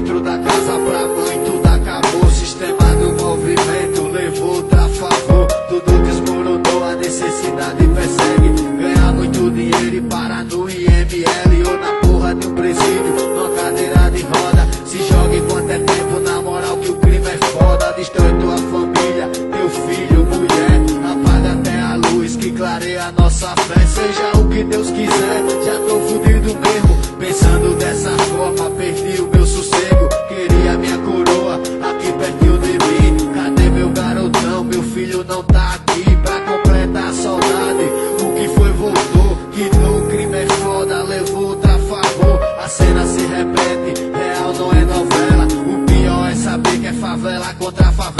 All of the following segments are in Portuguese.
dentro da casa pra mãe, tudo acabou. Sistema do movimento levou pra favor. Tudo desmoronou, a necessidade persegue. Ganhar muito dinheiro e parar no IML ou na porra de um presídio, numa cadeira de roda. Se joga enquanto é tempo, na moral que o crime é foda. Destrói tua família, teu filho, mulher. Apaga até a luz que clareia a nossa fé. Seja o que Deus quiser, já tô fudido mesmo. Pensando dessa forma, perdi o meu sossego. Queria minha coroa aqui pertinho de mim. Cadê meu garotão? Meu filho não tá aqui pra completar a saudade. O que foi voltou, que no crime é foda, levou outra favor. A cena se repete, real não é novela. O pior é saber que é favela contra favela.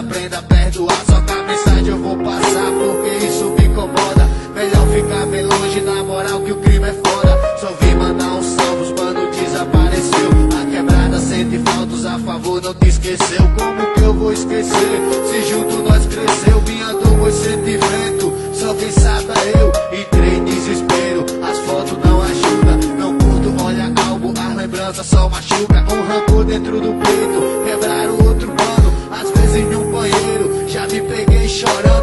Desaprenda a perdoar. Só que a mensagem eu vou passar, porque isso me incomoda. Melhor ficar bem longe, na moral que o crime é foda. Só vim mandar uns salvos, mano, desapareceu. A quebrada sente faltos a favor, não te esqueceu. Como que eu vou esquecer? Se junto nós cresceu, minha dor foi sentimento. Só quem sabe é eu. Entrei em desespero, as fotos não ajudam. Não curto, olha álbum, as lembranças só machuca. Um rancor dentro do peito, quebraram outro mano. Às vezes em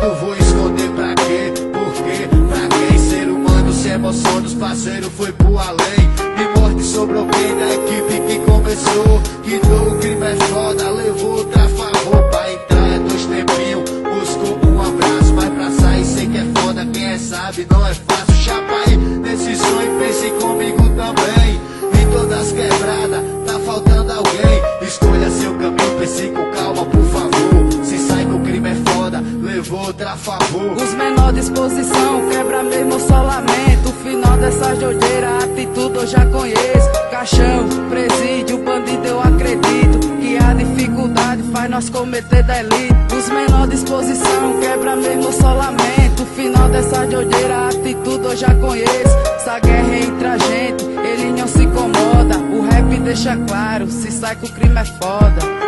chorando. Vou esconder pra quê? Por quê? Pra quem? Ser humano se emociona, os parceiros foi pro além. Me morte sobrou quem da equipe que começou. Que dou o crime é foda, levou outra favor. Pra entrar é dois tempinhos, eu já conheço. Caixão, presídio, bandido eu acredito. Que a dificuldade faz nós cometer delito. Os menor disposição, quebra mesmo só lamento. Final dessa jogueira, a atitude eu já conheço. Essa guerra é entre a gente, ele não se incomoda. O rap deixa claro, se sai que o crime é foda.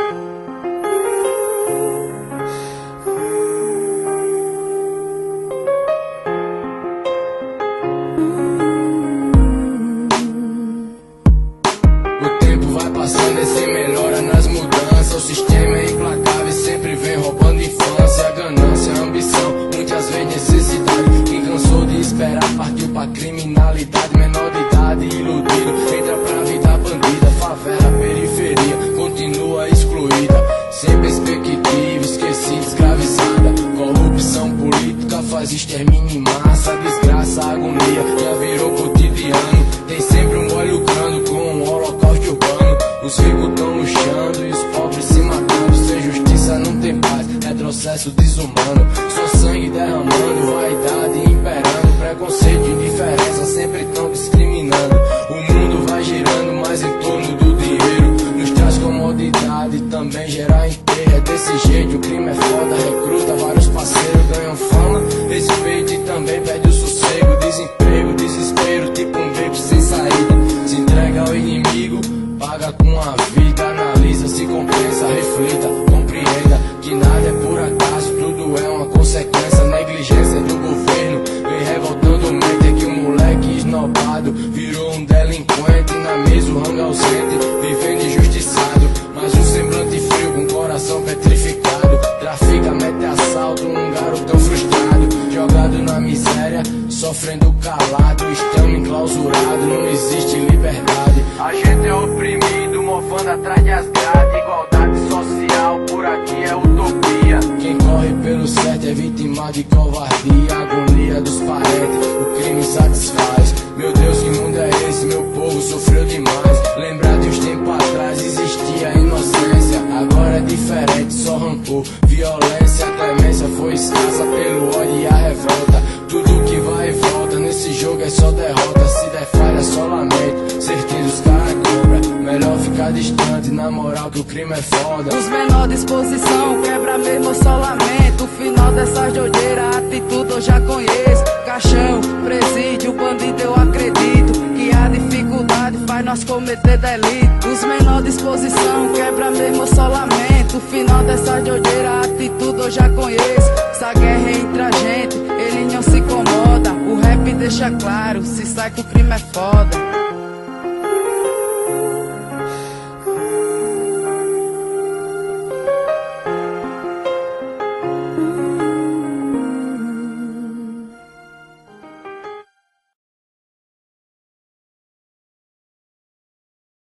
E se melhora nas mudanças. O sistema é implacável e sempre vem roubando infância. Ganância, ambição, muitas vezes necessidade. Quem cansou de esperar partiu pra criminalidade. Menor de idade, iludido, entra pra vida bandida. Favela, periferia, continua excluída. Sem perspectiva, esquecida, escravizada. Corrupção política faz extermínio Os ricos tão luxando e os pobres se matando. Sem justiça não tem paz, retrocesso desumano. Reflita, compreenda que nada é por acaso, tudo é uma consequência. Negligência do governo vem revoltando mente. É que o moleque esnobado virou um delinquente. Na mesa o rango ausente, vivendo injustiçado. Mas um semblante frio com coração petrificado. Trafica, mete assalto, um garotão frustrado. Jogado na miséria, sofrendo calado. Estamos enclausurados, não existe liberdade. A gente é oprimido, mofando atrás das grades. Igualdade Distante, na moral que o crime é foda. Os menor disposição, quebra mesmo só lamento. O final dessa jogueira, a atitude eu já conheço. Caixão, presídio, bandido eu acredito. Que a dificuldade faz nós cometer delito. Os menor disposição, quebra mesmo, só lamento. O final dessa doideira, a atitude eu já conheço. Essa guerra é entre a gente, ele não se incomoda. O rap deixa claro, se sai que o crime é foda.